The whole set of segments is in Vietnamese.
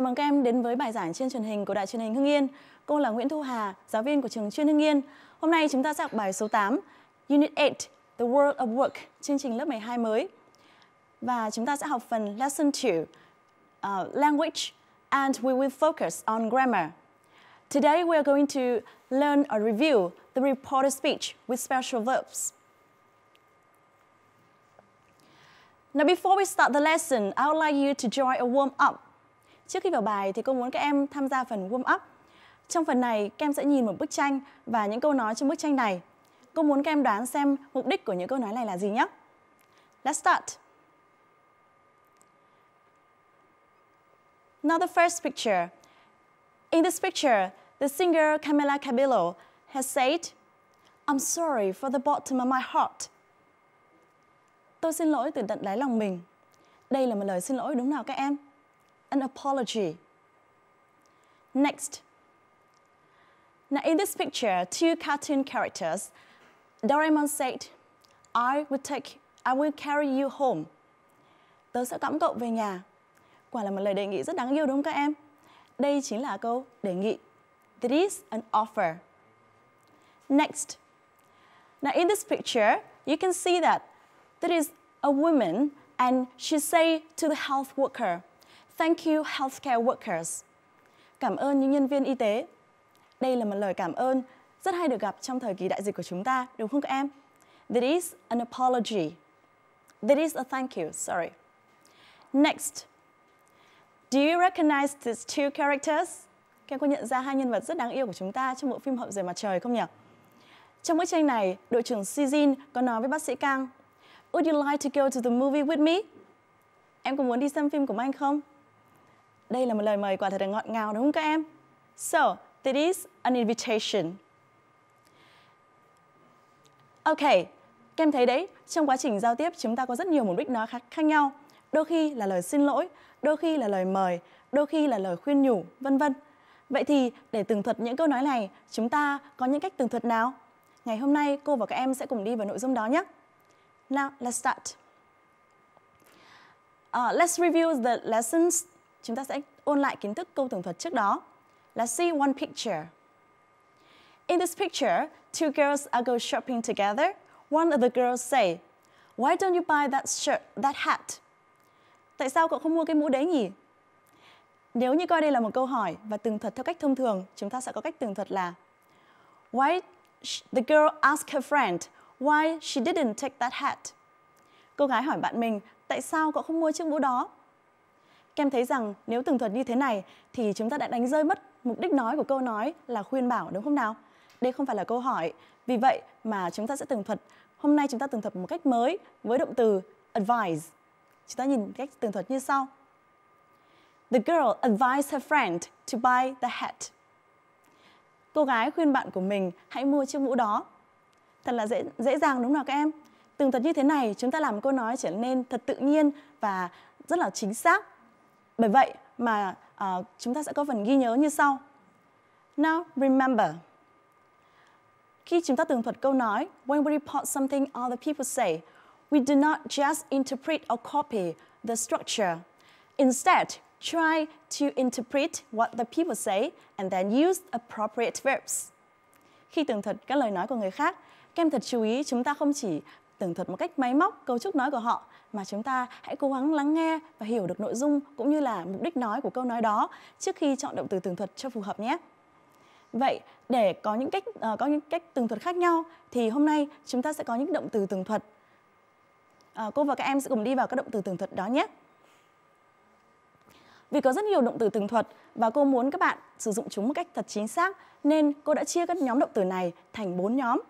Chào mừng các em đến với bài giảng trên truyền hình của Đài truyền hình Hưng Yên. Cô là Nguyễn Thu Hà, giáo viên của trường chuyên Hưng Yên. Hôm nay chúng ta sẽ học bài số 8, Unit 8, The World of Work, chương trình lớp 12 mới. Và chúng ta sẽ học phần Lesson 2, uh, Language, and we will focus on grammar. Today we are going to learn or review the reported speech with special verbs. Now before we start the lesson, I would like you to join a warm up. Trước khi vào bài thì cô muốn các em tham gia phần warm up. Trong phần này, các em sẽ nhìn một bức tranh và những câu nói trong bức tranh này. Cô muốn các em đoán xem mục đích của những câu nói này là gì nhé. Let's start. Now the first picture. In this picture, the singer Camila Cabello has said, I'm sorry for the bottom of my heart. Tôi xin lỗi từ tận đáy lòng mình. Đây là một lời xin lỗi đúng nào các em? An apology. Next. Now in this picture, two cartoon characters, Doraemon said, I will take, I will carry you home. Tớ sẽ cõng cậu về nhà. Quả là một lời đề nghị rất đáng yêu đúng không các em? Đây chính là câu đề nghị. That is an offer. Next. Now in this picture, you can see that there is a woman and she say to the health worker, thank you healthcare workers. Cảm ơn những nhân viên y tế. Đây là một lời cảm ơn rất hay được gặp trong thời kỳ đại dịch của chúng ta, đúng không các em? That is an apology. That is a thank you, sorry. Next. Do you recognize these two characters? Các em có nhận ra hai nhân vật rất đáng yêu của chúng ta trong bộ phim Hậu rời mặt trời không nhỉ? Trong bức tranh này, đội trưởng Sijin có nói với bác sĩ Kang, Would you like to go to the movie with me? Em có muốn đi xem phim cùng anh không? Đây là một lời mời quả thật là ngọt ngào đúng không các em? So, this is an invitation. Ok, các em thấy đấy, trong quá trình giao tiếp chúng ta có rất nhiều mục đích nói khác, khác nhau. Đôi khi là lời xin lỗi, đôi khi là lời mời, đôi khi là lời khuyên nhủ, vân vân. Vậy thì để tường thuật những câu nói này, chúng ta có những cách tường thuật nào? Ngày hôm nay cô và các em sẽ cùng đi vào nội dung đó nhé. Now, let's start. Uh, let's review the lessons. Chúng ta sẽ ôn lại kiến thức câu tường thuật trước đó. Let's see one picture. In this picture, two girls are go shopping together. One of the girls say, Why don't you buy that shirt, that hat? Tại sao cậu không mua cái mũ đấy nhỉ? Nếu như coi đây là một câu hỏi và tường thuật theo cách thông thường, chúng ta sẽ có cách tường thuật là Why the girl asked her friend why she didn't take that hat. Cô gái hỏi bạn mình tại sao cậu không mua chiếc mũ đó. Kem thấy rằng nếu tường thuật như thế này thì chúng ta đã đánh rơi mất mục đích nói của câu nói là khuyên bảo, đúng không nào? Đây không phải là câu hỏi. Vì vậy mà chúng ta sẽ tường thuật. Hôm nay chúng ta tường thuật một cách mới với động từ advise. Chúng ta nhìn cách tường thuật như sau. The girl advised her friend to buy the hat. Cô gái khuyên bạn của mình, hãy mua chiếc mũ đó. Thật là dễ dễ dàng, đúng không nào các em? Tường thuật như thế này, chúng ta làm câu nói trở nên thật tự nhiên và rất là chính xác. Bởi vậy mà uh, chúng ta sẽ có phần ghi nhớ như sau. Now remember. Khi chúng ta tường thuật câu nói, when we report something other people say, we do not just interpret or copy the structure. Instead, try to interpret what the people say and then use appropriate verbs. Khi tường thuật các lời nói của người khác, các em thật chú ý chúng ta không chỉ tường thuật một cách máy móc cấu trúc nói của họ mà chúng ta hãy cố gắng lắng nghe và hiểu được nội dung cũng như là mục đích nói của câu nói đó trước khi chọn động từ tường thuật cho phù hợp nhé. Vậy để có những cách uh, có những cách tường thuật khác nhau thì hôm nay chúng ta sẽ có những động từ tường thuật. Uh, cô và các em sẽ cùng đi vào các động từ tường thuật đó nhé. Vì có rất nhiều động từ tường thuật và cô muốn các bạn sử dụng chúng một cách thật chính xác nên cô đã chia các nhóm động từ này thành 4 nhóm.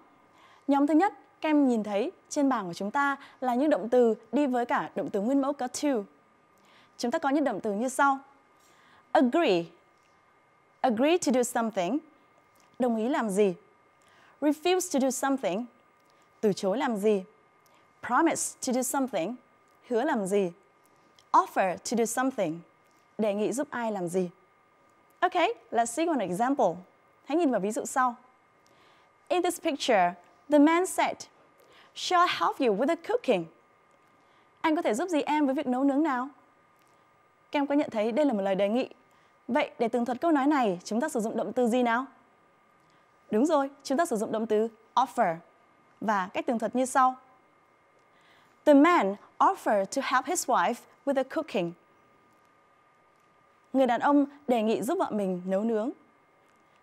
Nhóm thứ nhất, các em nhìn thấy trên bảng của chúng ta là những động từ đi với cả động từ nguyên mẫu có to. Chúng ta có những động từ như sau. Agree. Agree to do something. Đồng ý làm gì? Refuse to do something. Từ chối làm gì? Promise to do something. Hứa làm gì? Offer to do something. Đề nghị giúp ai làm gì? Okay, let's see one example. Hãy nhìn vào ví dụ sau. In this picture, The man said, Shall I help you with the cooking? Anh có thể giúp gì em với việc nấu nướng nào? Các em có nhận thấy đây là một lời đề nghị. Vậy để tường thuật câu nói này, chúng ta sử dụng động từ gì nào? Đúng rồi, chúng ta sử dụng động từ offer. Và cách tường thuật như sau. The man offered to help his wife with the cooking. Người đàn ông đề nghị giúp vợ mình nấu nướng.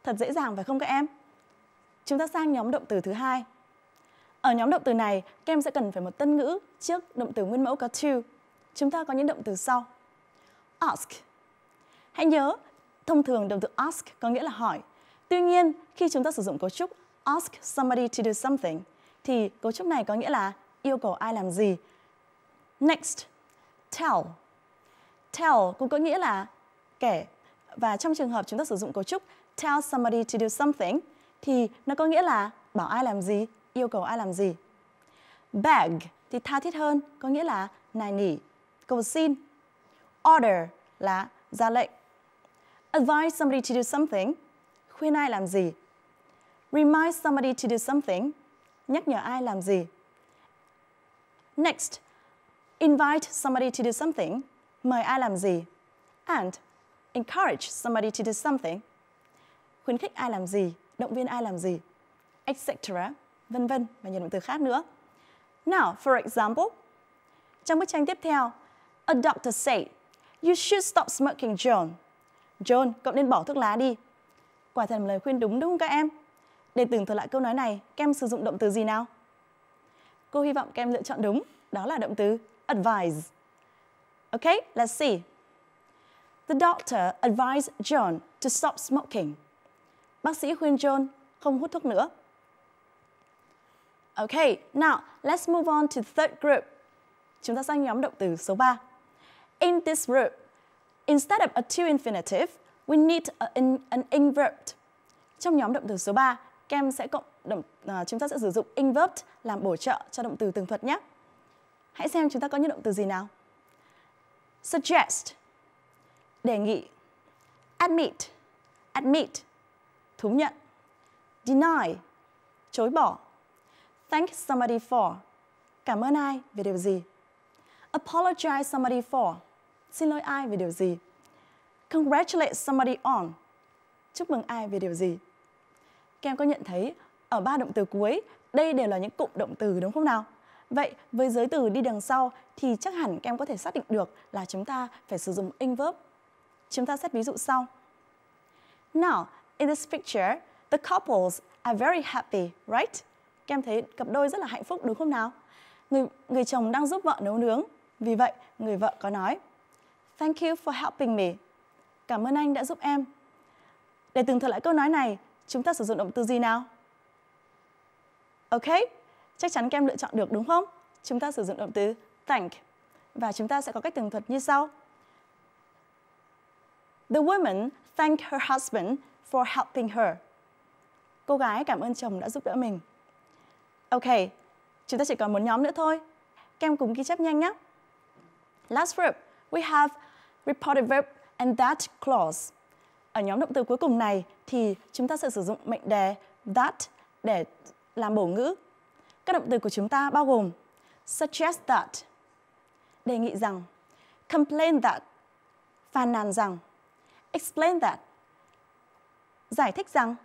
Thật dễ dàng phải không các em? Chúng ta sang nhóm động từ thứ hai. Ở nhóm động từ này, các em sẽ cần phải một tân ngữ trước động từ nguyên mẫu có to. Chúng ta có những động từ sau. Ask. Hãy nhớ, thông thường động từ ask có nghĩa là hỏi. Tuy nhiên, khi chúng ta sử dụng cấu trúc ask somebody to do something thì cấu trúc này có nghĩa là yêu cầu ai làm gì. Next, tell. Tell cũng có nghĩa là kể. Và trong trường hợp chúng ta sử dụng cấu trúc tell somebody to do something thì nó có nghĩa là bảo ai làm gì, yêu cầu ai làm gì. Beg thì tha thiết hơn, có nghĩa là nài nỉ, cầu xin. Order là ra lệnh. Advise somebody to do something, khuyên ai làm gì. Remind somebody to do something, nhắc nhở ai làm gì. Next, invite somebody to do something, mời ai làm gì. And encourage somebody to do something, khuyến khích ai làm gì, động viên ai làm gì, etc vân vân và nhiều động từ khác nữa. Now, for example, trong bức tranh tiếp theo, a doctor say, you should stop smoking, John. John, cậu nên bỏ thuốc lá đi. Quả thật là lời khuyên đúng đúng không các em? Để tưởng thuật lại câu nói này, các em sử dụng động từ gì nào? Cô hy vọng các em lựa chọn đúng, đó là động từ advise. Okay, let's see. The doctor advised John to stop smoking. Bác sĩ khuyên John không hút thuốc nữa. Okay, now let's move on to the third group. Chúng ta sang nhóm động từ số 3. In this group, instead of a to infinitive, we need a, in, an invert. Trong nhóm động từ số 3, các em sẽ cộng động uh, chúng ta sẽ sử dụng invert làm bổ trợ cho động từ tường thuật nhé. Hãy xem chúng ta có những động từ gì nào. Suggest đề nghị admit admit thú nhận deny chối bỏ thank somebody for. Cảm ơn ai về điều gì? Apologize somebody for. Xin lỗi ai về điều gì? Congratulate somebody on. Chúc mừng ai về điều gì? Các em có nhận thấy ở ba động từ cuối đây đều là những cụm động từ đúng không nào? Vậy với giới từ đi đằng sau thì chắc hẳn các em có thể xác định được là chúng ta phải sử dụng ing verb. Chúng ta xét ví dụ sau. Now, in this picture, the couples are very happy, right? Các em thấy cặp đôi rất là hạnh phúc đúng không nào? Người, người chồng đang giúp vợ nấu nướng. Vì vậy, người vợ có nói, Thank you for helping me. Cảm ơn anh đã giúp em. Để tường thuật lại câu nói này, chúng ta sử dụng động từ gì nào? Ok, chắc chắn các em lựa chọn được đúng không? Chúng ta sử dụng động từ thank. Và chúng ta sẽ có cách tường thuật như sau. The woman thanked her husband for helping her. Cô gái cảm ơn chồng đã giúp đỡ mình. Ok, chúng ta chỉ còn một nhóm nữa thôi. Các em cùng ghi chép nhanh nhé. Last verb, we have reported verb and that clause. Ở nhóm động từ cuối cùng này thì chúng ta sẽ sử dụng mệnh đề that để làm bổ ngữ. Các động từ của chúng ta bao gồm suggest that, đề nghị rằng, complain that, phàn nàn rằng, explain that. Giải thích rằng,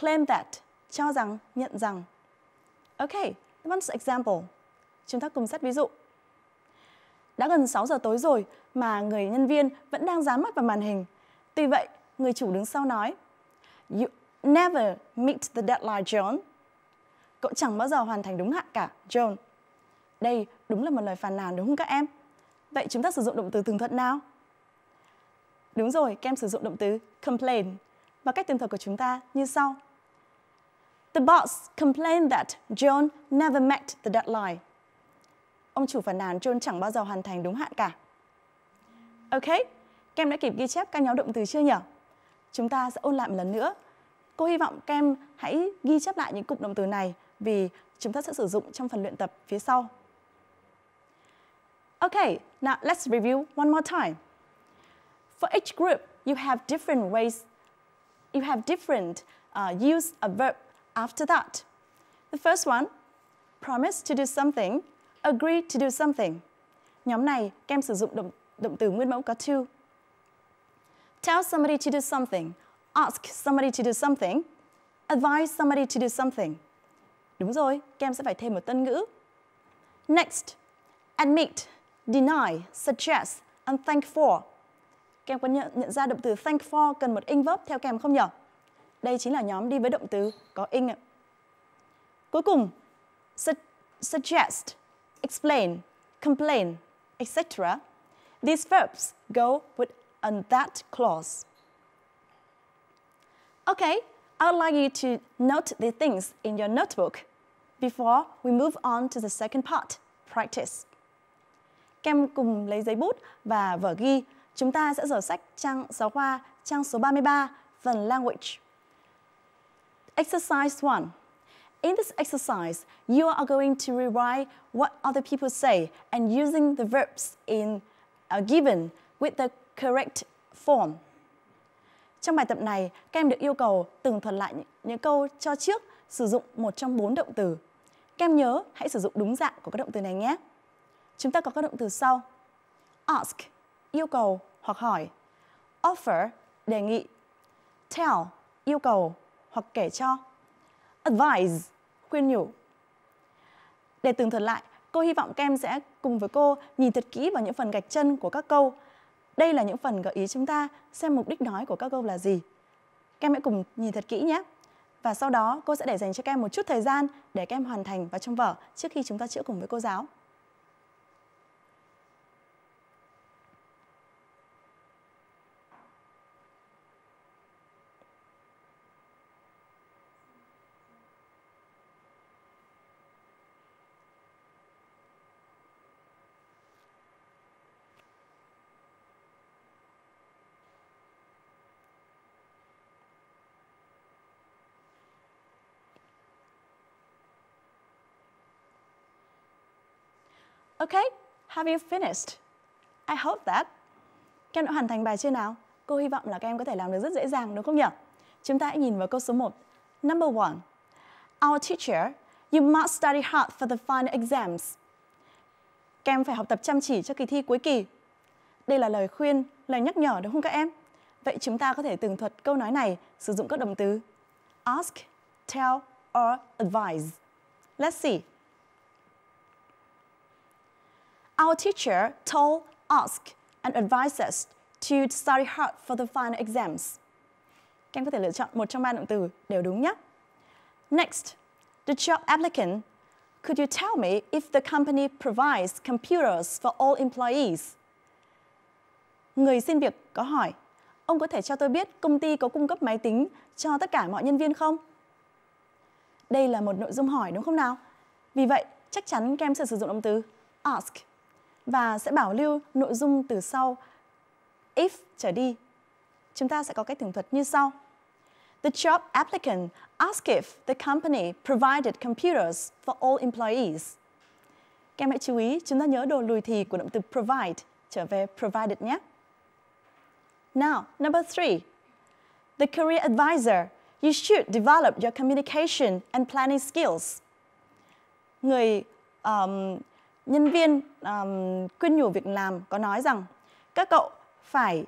claim that, cho rằng, nhận rằng. Okay, one example. Chúng ta cùng xét ví dụ. Đã gần 6 giờ tối rồi mà người nhân viên vẫn đang dán mắt vào màn hình. Tuy vậy, người chủ đứng sau nói, You never meet the deadline, John. Cậu chẳng bao giờ hoàn thành đúng hạn cả, John. Đây đúng là một lời phàn nàn đúng không các em? Vậy chúng ta sử dụng động từ tường thuật nào? Đúng rồi, các em sử dụng động từ complain. Và cách tường thuật của chúng ta như sau. The boss complained that John never met the deadline. Ông chủ phản nàn John chẳng bao giờ hoàn thành đúng hạn cả. Ok, các em đã kịp ghi chép các nhóm động từ chưa nhỉ? Chúng ta sẽ ôn lại một lần nữa. Cô hy vọng các em hãy ghi chép lại những cụm động từ này vì chúng ta sẽ sử dụng trong phần luyện tập phía sau. Okay, now let's review one more time. For each group, you have different ways, you have different uh, use of verb after that. The first one, promise to do something, agree to do something. Nhóm này, các em sử dụng động, động từ nguyên mẫu có to. tell somebody to do something, ask somebody to do something, advise somebody to do something. Đúng rồi, các em sẽ phải thêm một tân ngữ. Next, admit, deny, suggest and thank for. Các em có nhận, nhận ra động từ thank for cần một ing verb theo kèm không nhỉ? Đây chính là nhóm đi với động từ có ing ạ. Cuối cùng, su suggest, explain, complain, etc. These verbs go with a that clause. Okay, I would like you to note the things in your notebook before we move on to the second part, practice. Kem cùng lấy giấy bút và vở ghi. Chúng ta sẽ dở sách trang giáo khoa trang số 33, phần language. Exercise 1. In this exercise, you are going to rewrite what other people say and using the verbs in uh, given with the correct form. Trong bài tập này, các em được yêu cầu tường thuật lại những câu cho trước sử dụng một trong bốn động từ. Các em nhớ hãy sử dụng đúng dạng của các động từ này nhé. Chúng ta có các động từ sau. Ask, yêu cầu hoặc hỏi. Offer, đề nghị. Tell, yêu cầu hoặc kể cho. Advise, khuyên nhủ. Để tường thuật lại, cô hy vọng các em sẽ cùng với cô nhìn thật kỹ vào những phần gạch chân của các câu. Đây là những phần gợi ý chúng ta xem mục đích nói của các câu là gì. Các em hãy cùng nhìn thật kỹ nhé. Và sau đó cô sẽ để dành cho các em một chút thời gian để các em hoàn thành vào trong vở trước khi chúng ta chữa cùng với cô giáo. Okay, have you finished? I hope that. Các em đã hoàn thành bài chưa nào? Cô hy vọng là các em có thể làm được rất dễ dàng đúng không nhỉ? Chúng ta hãy nhìn vào câu số 1. Number one. Our teacher, you must study hard for the final exams. Các em phải học tập chăm chỉ cho kỳ thi cuối kỳ. Đây là lời khuyên, lời nhắc nhở đúng không các em? Vậy chúng ta có thể tường thuật câu nói này sử dụng các động từ ask, tell or advise. Let's see. Our teacher told, asked, and advised us to study hard for the final exams. Các em có thể lựa chọn một trong ba động từ đều đúng nhé. Next, the job applicant. Could you tell me if the company provides computers for all employees? Người xin việc có hỏi, ông có thể cho tôi biết công ty có cung cấp máy tính cho tất cả mọi nhân viên không? Đây là một nội dung hỏi đúng không nào? Vì vậy, chắc chắn các em sẽ sử dụng động từ ask và sẽ bảo lưu nội dung từ sau if trở đi. Chúng ta sẽ có cách tường thuật như sau. The job applicant asked if the company provided computers for all employees. Các em hãy chú ý, chúng ta nhớ đồ lùi thì của động từ provide trở về provided nhé. Now, number three. The career advisor, you should develop your communication and planning skills. Người um, nhân viên um, khuyên nhủ việc làm có nói rằng các cậu phải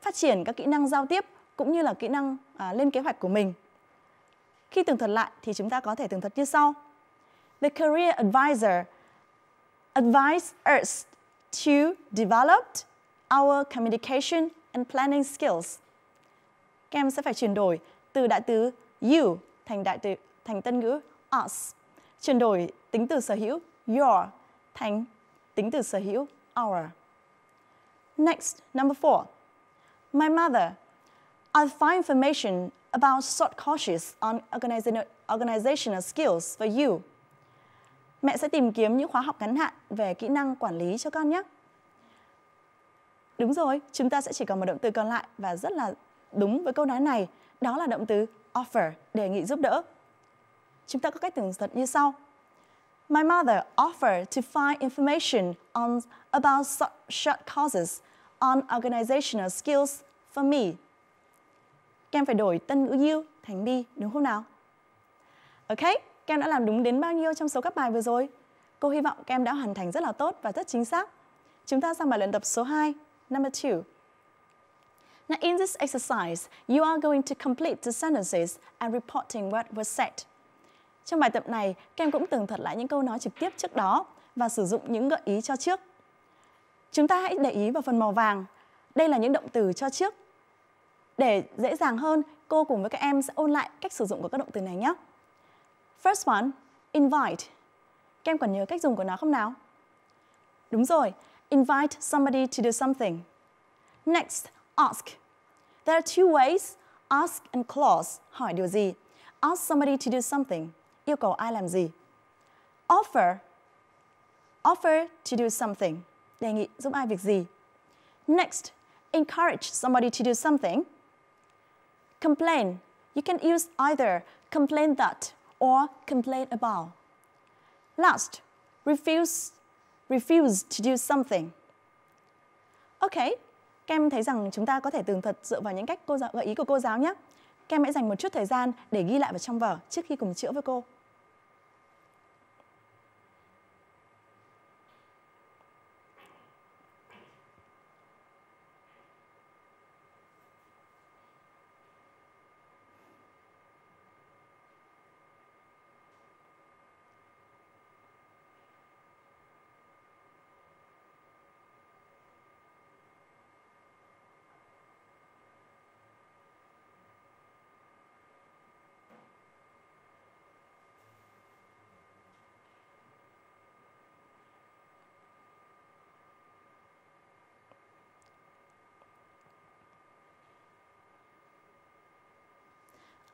phát triển các kỹ năng giao tiếp cũng như là kỹ năng uh, lên kế hoạch của mình. Khi tường thuật lại thì chúng ta có thể tường thuật như sau. The career advisor advised us to develop our communication and planning skills. Các em sẽ phải chuyển đổi từ đại từ you thành đại từ thành tân ngữ us. Chuyển đổi tính từ sở hữu your thành tính từ sở hữu our. Next, number four. My mother. I'll find information about short courses on organizational skills for you. Mẹ sẽ tìm kiếm những khóa học ngắn hạn về kỹ năng quản lý cho con nhé. Đúng rồi, chúng ta sẽ chỉ còn một động từ còn lại và rất là đúng với câu nói này. Đó là động từ offer, đề nghị giúp đỡ. Chúng ta có cách tưởng thuật như sau. My mother offered to find information on about short courses on organizational skills for me. Các em phải đổi tân ngữ you thành me, đúng không nào? Ok, các em đã làm đúng đến bao nhiêu trong số các bài vừa rồi? Cô hy vọng các em đã hoàn thành rất là tốt và rất chính xác. Chúng ta sang bài luyện tập số 2, number 2. Now, in this exercise, you are going to complete the sentences and reporting what was said. Trong bài tập này, các em cũng tường thuật lại những câu nói trực tiếp trước đó và sử dụng những gợi ý cho trước. Chúng ta hãy để ý vào phần màu vàng. Đây là những động từ cho trước. Để dễ dàng hơn, cô cùng với các em sẽ ôn lại cách sử dụng của các động từ này nhé. First one, invite. Các em còn nhớ cách dùng của nó không nào? Đúng rồi, invite somebody to do something. Next, ask. There are two ways, ask and clause, hỏi điều gì. Ask somebody to do something, yêu cầu ai làm gì. Offer, offer to do something, đề nghị giúp ai việc gì. Next, encourage somebody to do something. Complain, you can use either complain that or complain about. Last, refuse, refuse to do something. Okay, các em thấy rằng chúng ta có thể tường thuật dựa vào những cách cô giáo gợi ý của cô giáo nhé. Các em hãy dành một chút thời gian để ghi lại vào trong vở trước khi cùng chữa với cô.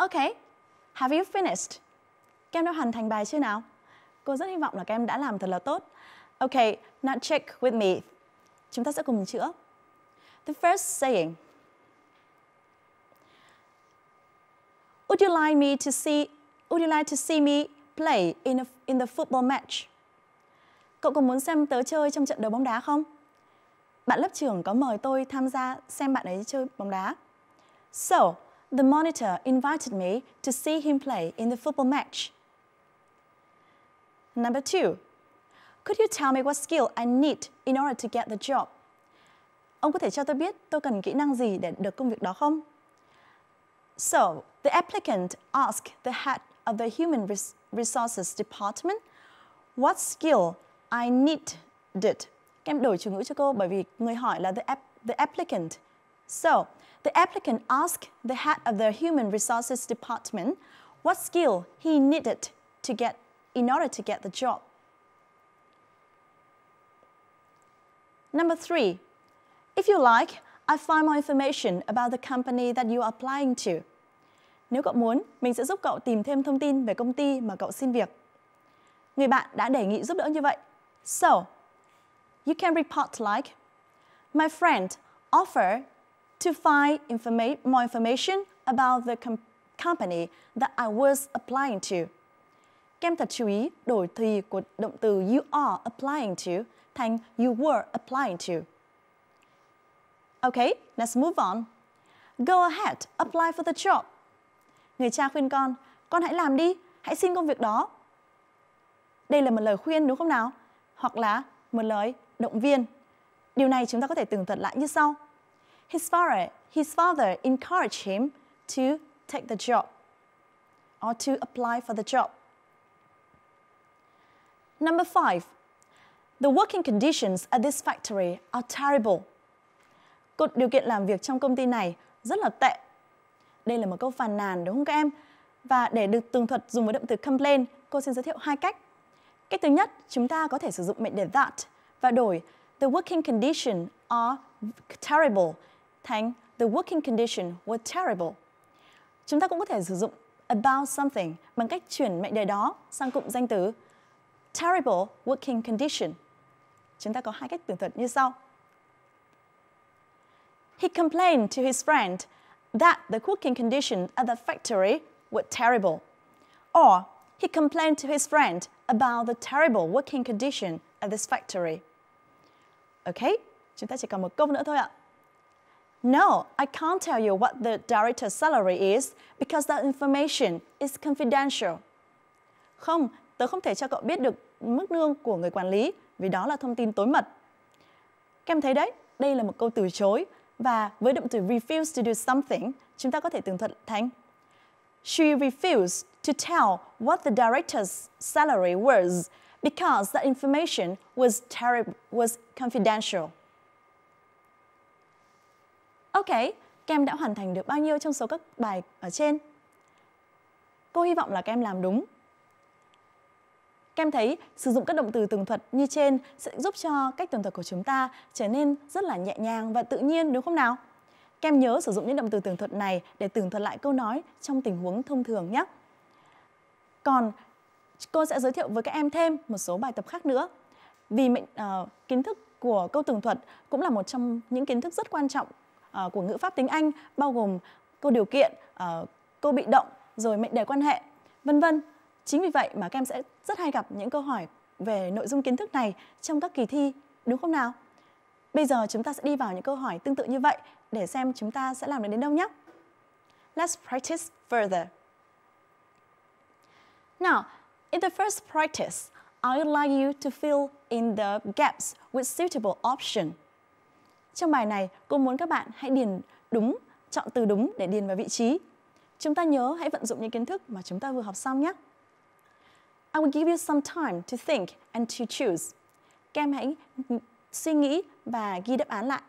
Okay, have you finished? Các em đã hoàn thành bài chưa nào? Cô rất hy vọng là các em đã làm thật là tốt. Okay, now check with me. Chúng ta sẽ cùng chữa. The first saying. Would you like me to see Would you like to see me play in a, in the football match? Cậu có muốn xem tớ chơi trong trận đấu bóng đá không? Bạn lớp trưởng có mời tôi tham gia xem bạn ấy chơi bóng đá. So, the monitor invited me to see him play in the football match. Number two, could you tell me what skill I need in order to get the job? Ông có thể cho tôi biết tôi cần kỹ năng gì để được công việc đó không? So, the applicant asked the head of the Human Resources Department what skill I needed. Em đổi chủ ngữ cho cô bởi vì người hỏi là the, the applicant. So, the applicant asked the head of the Human Resources Department what skill he needed to get in order to get the job. Number three, if you like, I find more information about the company that you are applying to. Nếu cậu muốn, mình sẽ giúp cậu tìm thêm thông tin về công ty mà cậu xin việc. Người bạn đã đề nghị giúp đỡ như vậy. So, you can report like, My friend offered to find informa more information about the com company that I was applying to. Kem thật chú ý đổi thì của động từ you are applying to thành you were applying to. Okay, let's move on. Go ahead, apply for the job. Người cha khuyên con, con hãy làm đi, hãy xin công việc đó. Đây là một lời khuyên đúng không nào? Hoặc là một lời động viên. Điều này chúng ta có thể tường thuật lại như sau. His father, his father encouraged him to take the job or to apply for the job. Number five, the working conditions at this factory are terrible. Cột điều kiện làm việc trong công ty này rất là tệ. Đây là một câu phàn nàn đúng không các em? Và để được tường thuật dùng với động từ complain, cô xin giới thiệu hai cách. Cách thứ nhất, chúng ta có thể sử dụng mệnh đề that và đổi the working condition are terrible thành the working condition were terrible. Chúng ta cũng có thể sử dụng about something bằng cách chuyển mệnh đề đó sang cụm danh từ terrible working condition. Chúng ta có hai cách tường thuật như sau. He complained to his friend that the working conditions at the factory were terrible. Or he complained to his friend about the terrible working condition at this factory. Okay, chúng ta chỉ còn một câu nữa thôi ạ. No, I can't tell you what the director's salary is because that information is confidential. Không, tớ không thể cho cậu biết được mức lương của người quản lý vì đó là thông tin tối mật. Các em thấy đấy, đây là một câu từ chối Và với động từ refuse to do something, chúng ta có thể tường thuật thành She refused to tell what the director's salary was because that information was terrible, was confidential. Ok, các em đã hoàn thành được bao nhiêu trong số các bài ở trên? Cô hy vọng là các em làm đúng. Các em thấy sử dụng các động từ tường thuật như trên sẽ giúp cho cách tường thuật của chúng ta trở nên rất là nhẹ nhàng và tự nhiên đúng không nào? Các em nhớ sử dụng những động từ tường thuật này để tường thuật lại câu nói trong tình huống thông thường nhé. Còn cô sẽ giới thiệu với các em thêm một số bài tập khác nữa. Vì mệnh, uh, kiến thức của câu tường thuật cũng là một trong những kiến thức rất quan trọng Ờ, của ngữ pháp tiếng Anh bao gồm câu điều kiện, ờ, câu bị động, rồi mệnh đề quan hệ, vân vân. Chính vì vậy mà các em sẽ rất hay gặp những câu hỏi về nội dung kiến thức này trong các kỳ thi, đúng không nào? Bây giờ chúng ta sẽ đi vào những câu hỏi tương tự như vậy để xem chúng ta sẽ làm được đến đâu nhé. Let's practice further. Now, in the first practice, I would like you to fill in the gaps with suitable option. Trong bài này, cô muốn các bạn hãy điền đúng, chọn từ đúng để điền vào vị trí. Chúng ta nhớ hãy vận dụng những kiến thức mà chúng ta vừa học xong nhé. I will give you some time to think and to choose. Các em hãy suy nghĩ và ghi đáp án lại.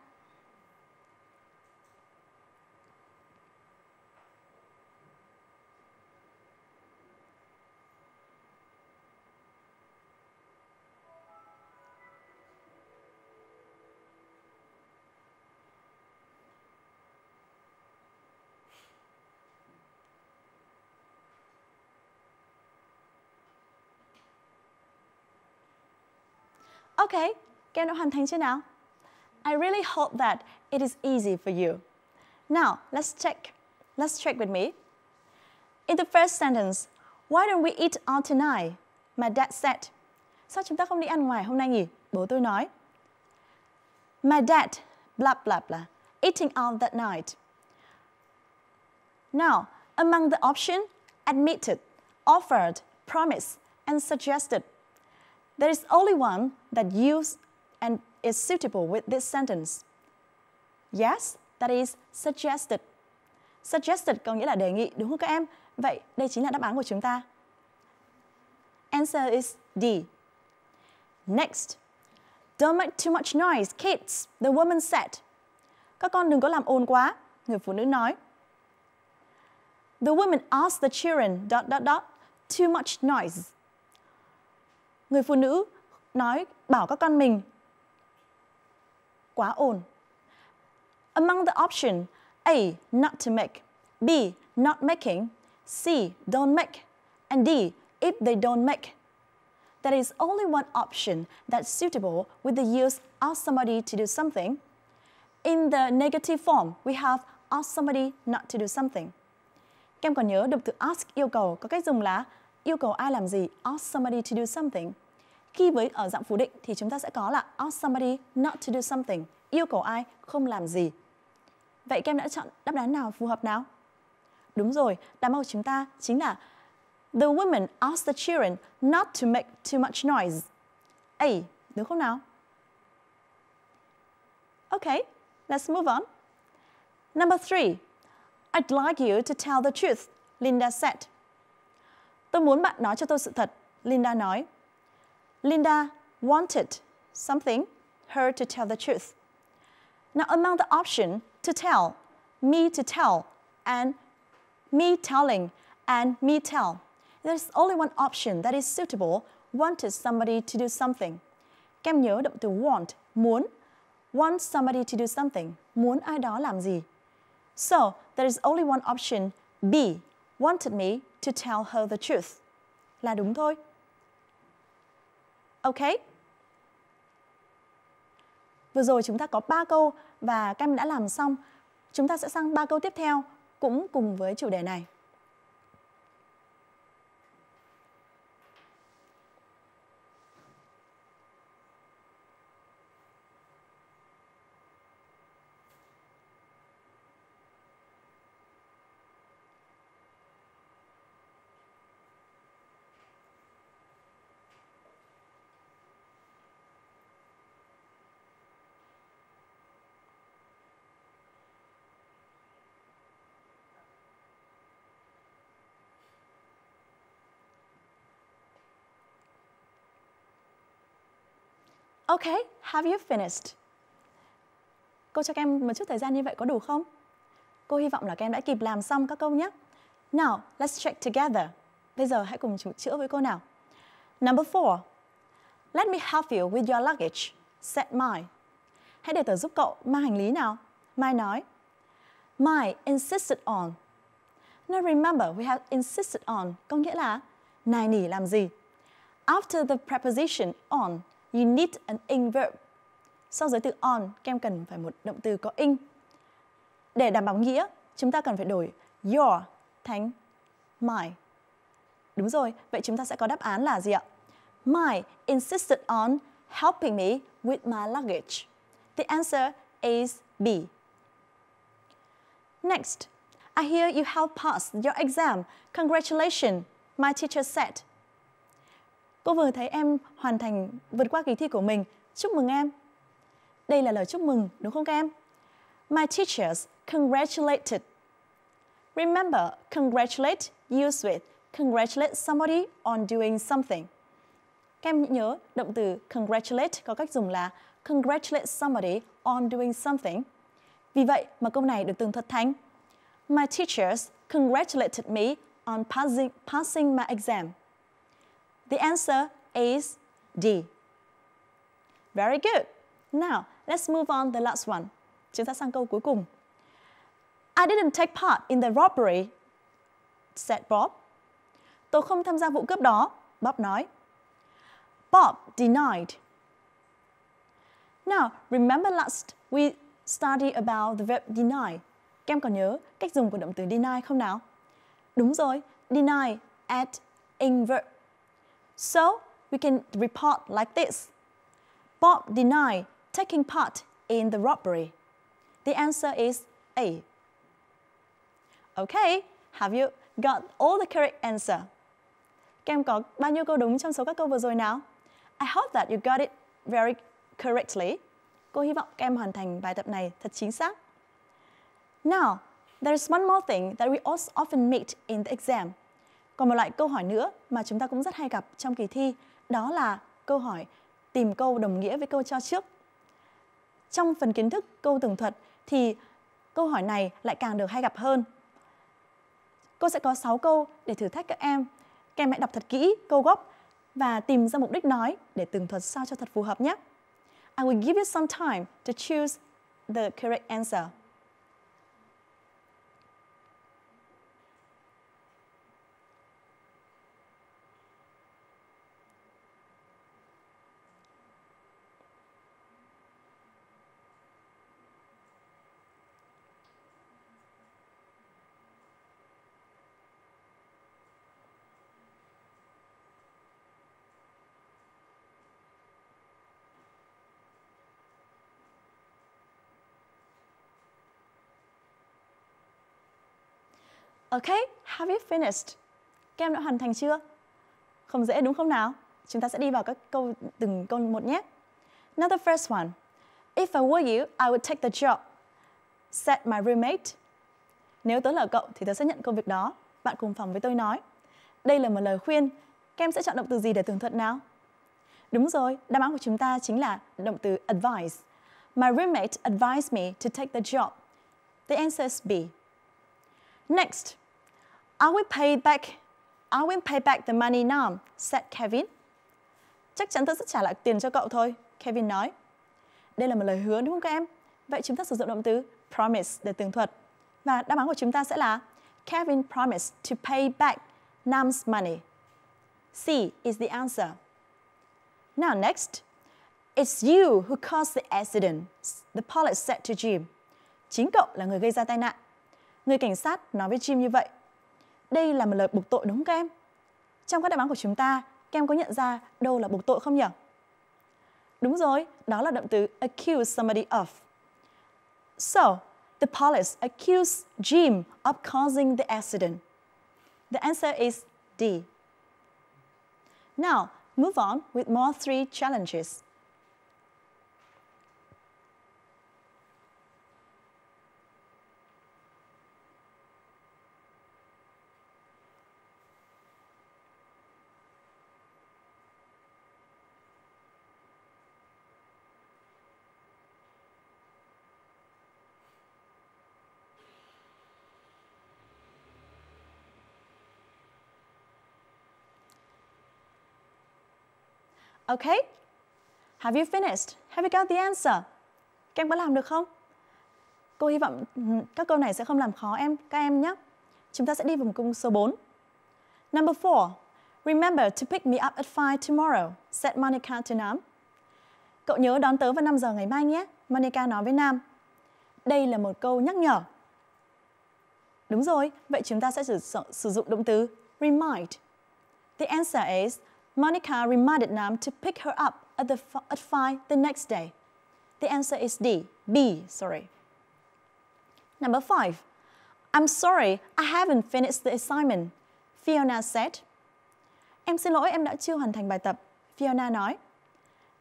Okay, em đã hoàn nào? I really hope that it is easy for you. Now, let's check. Let's check with me. In the first sentence, why don't we eat out tonight? My dad said. Sao chúng ta không đi ăn ngoài hôm nay nhỉ? Bố tôi nói. My dad, blah blah blah, eating out that night. Now, among the option, admitted, offered, promised, and suggested, there is only one that use and is suitable with this sentence. Yes, that is suggested. Suggested có nghĩa là đề nghị, đúng không các em? Vậy đây chính là đáp án của chúng ta. Answer is D. Next. Don't make too much noise, kids, the woman said. Các con đừng có làm ồn quá, người phụ nữ nói. The woman asked the children dot dot dot too much noise. Người phụ nữ nói bảo các con mình quá ồn. Among the option A. Not to make B. Not making C. Don't make and D. If they don't make There is only one option that's suitable with the use ask somebody to do something. In the negative form, we have ask somebody not to do something. Các em còn nhớ động từ ask yêu cầu có cách dùng là yêu cầu ai làm gì, ask somebody to do something. Khi với ở dạng phủ định thì chúng ta sẽ có là ask somebody not to do something, yêu cầu ai không làm gì. Vậy các em đã chọn đáp án nào phù hợp nào? Đúng rồi, đáp án của chúng ta chính là The woman asked the children not to make too much noise. A, đúng không nào? Okay, let's move on. Number three, I'd like you to tell the truth, Linda said. Tôi muốn bạn nói cho tôi sự thật, Linda nói. Linda wanted something, her to tell the truth. Now, among the option to tell, me to tell, and me telling, and me tell, there's only one option that is suitable, wanted somebody to do something. Các em nhớ động từ want, muốn. Want somebody to do something, muốn ai đó làm gì. So, there is only one option, B, wanted me to tell her the truth. Là đúng thôi. Ok? Vừa rồi chúng ta có 3 câu và các em đã làm xong. Chúng ta sẽ sang 3 câu tiếp theo cũng cùng với chủ đề này. Okay, have you finished? Cô cho các em một chút thời gian như vậy có đủ không? Cô hy vọng là các em đã kịp làm xong các câu nhé. Now, let's check together. Bây giờ hãy cùng chữa với cô nào. Number four. Let me help you with your luggage, said Mai. Hãy để tớ giúp cậu mang hành lý nào. Mai nói. Mai insisted on. Now remember, we have insisted on, có nghĩa là nài nỉ làm gì. After the preposition on, you need an ing verb. Sau giới từ on, các em cần phải một động từ có ing. Để đảm bảo nghĩa, chúng ta cần phải đổi your thành my. Đúng rồi, vậy chúng ta sẽ có đáp án là gì ạ? My insisted on helping me with my luggage. The answer is B. Next, I hear you have passed your exam. Congratulations, my teacher said. Cô vừa thấy em hoàn thành vượt qua kỳ thi của mình. Chúc mừng em. Đây là lời chúc mừng, đúng không các em? My teachers congratulated. Remember, congratulate used with congratulate somebody on doing something. Các em nhớ động từ congratulate có cách dùng là congratulate somebody on doing something. Vì vậy mà câu này được tường thuật thành My teachers congratulated me on passing, passing my exam. The answer is D. Very good. Now, let's move on the last one. Chúng ta sang câu cuối cùng. I didn't take part in the robbery, said Bob. Tôi không tham gia vụ cướp đó, Bob nói. Bob denied. Now, remember last we studied about the verb deny. Các em còn nhớ cách dùng của động từ deny không nào? Đúng rồi, deny at in verb. So, we can report like this. Bob denied taking part in the robbery. The answer is A. Okay, have you got all the correct answer? Các em có bao nhiêu câu đúng trong số các câu vừa rồi nào? I hope that you got it very correctly. Cô hy vọng các em hoàn thành bài tập này thật chính xác. Now, there's one more thing that we also often meet in the exam. Còn một loại câu hỏi nữa mà chúng ta cũng rất hay gặp trong kỳ thi, đó là câu hỏi tìm câu đồng nghĩa với câu cho trước. Trong phần kiến thức câu tường thuật thì câu hỏi này lại càng được hay gặp hơn. Cô sẽ có 6 câu để thử thách các em. Các em hãy đọc thật kỹ câu gốc và tìm ra mục đích nói để tường thuật sao cho thật phù hợp nhé. I will give you some time to choose the correct answer. Okay, have you finished? Các em đã hoàn thành chưa? Không dễ đúng không nào? Chúng ta sẽ đi vào các câu từng câu một nhé. Now the first one. If I were you, I would take the job. Said my roommate. Nếu tớ là cậu thì tớ sẽ nhận công việc đó. Bạn cùng phòng với tôi nói. Đây là một lời khuyên. Các em sẽ chọn động từ gì để tường thuật nào? Đúng rồi, đáp án của chúng ta chính là động từ advise. My roommate advised me to take the job. The answer is B. Next, I will pay back. I will pay back the money now, said Kevin. Chắc chắn tôi sẽ trả lại tiền cho cậu thôi, Kevin nói. Đây là một lời hứa đúng không các em? Vậy chúng ta sử dụng động từ promise để tường thuật. Và đáp án của chúng ta sẽ là Kevin promised to pay back Nam's money. C is the answer. Now next, it's you who caused the accident, the police said to Jim. Chính cậu là người gây ra tai nạn. Người cảnh sát nói với Jim như vậy. Đây là một lời buộc tội đúng không các em? Trong các đáp án của chúng ta, các em có nhận ra đâu là buộc tội không nhỉ? Đúng rồi, đó là động từ accuse somebody of. So, the police accused Jim of causing the accident. The answer is D. Now, move on with more three challenges. Okay? Have you finished? Have you got the answer? Các em có làm được không? Cô hy vọng ừ, các câu này sẽ không làm khó em các em nhé. Chúng ta sẽ đi vào câu số 4. Number 4. Remember to pick me up at 5 tomorrow, said Monica to Nam. Cậu nhớ đón tớ vào 5 giờ ngày mai nhé, Monica nói với Nam. Đây là một câu nhắc nhở. Đúng rồi, vậy chúng ta sẽ sử, sử dụng động từ remind. The answer is Monica reminded Nam to pick her up at the at 5 the next day. The answer is D. B, sorry. Number 5. I'm sorry, I haven't finished the assignment. Fiona said. Em xin lỗi, em đã chưa hoàn thành bài tập. Fiona nói.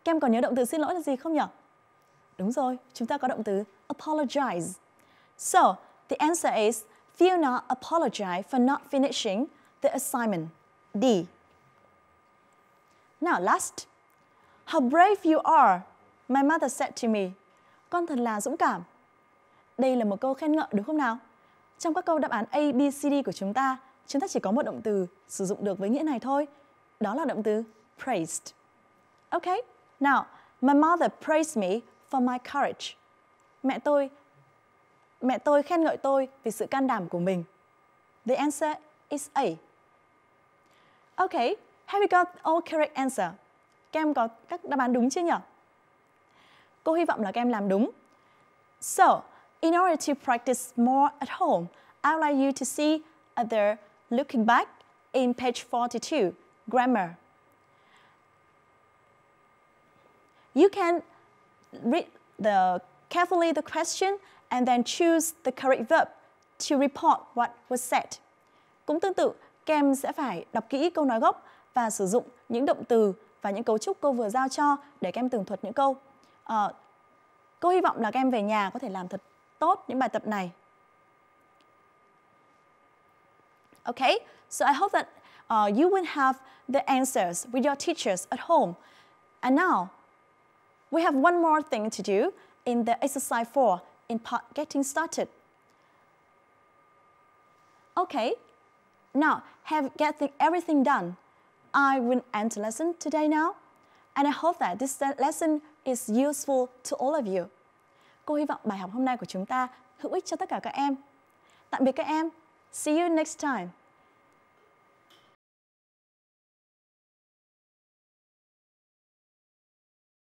Các em còn nhớ động từ xin lỗi là gì không nhỉ? Đúng rồi, chúng ta có động từ apologize. So, the answer is Fiona apologized for not finishing the assignment. D. Now last. How brave you are, my mother said to me. Con thật là dũng cảm. Đây là một câu khen ngợi đúng không nào? Trong các câu đáp án A, B, C, D của chúng ta, chúng ta chỉ có một động từ sử dụng được với nghĩa này thôi. Đó là động từ praised. Okay, now, my mother praised me for my courage. Mẹ tôi mẹ tôi khen ngợi tôi vì sự can đảm của mình. The answer is A. Okay, have you got all correct answer? Các em có các đáp án đúng chưa nhỉ? Cô hy vọng là các em làm đúng. So, in order to practice more at home, I would like you to see other looking back in page 42, grammar. You can read the carefully the question and then choose the correct verb to report what was said. Cũng tương tự, các em sẽ phải đọc kỹ câu nói gốc và sử dụng những động từ và những cấu trúc cô vừa giao cho để các em tường thuật những câu. À, cô hy vọng là các em về nhà có thể làm thật tốt những bài tập này. Okay, so I hope that uh, you will have the answers with your teachers at home. And now, we have one more thing to do in the exercise 4 in part getting started. Okay, now have getting everything done. I will end the lesson today now, and I hope that this lesson is useful to all of you. Cô hy vọng bài học hôm nay của chúng ta hữu ích cho tất cả các em. Tạm biệt các em. See you next time.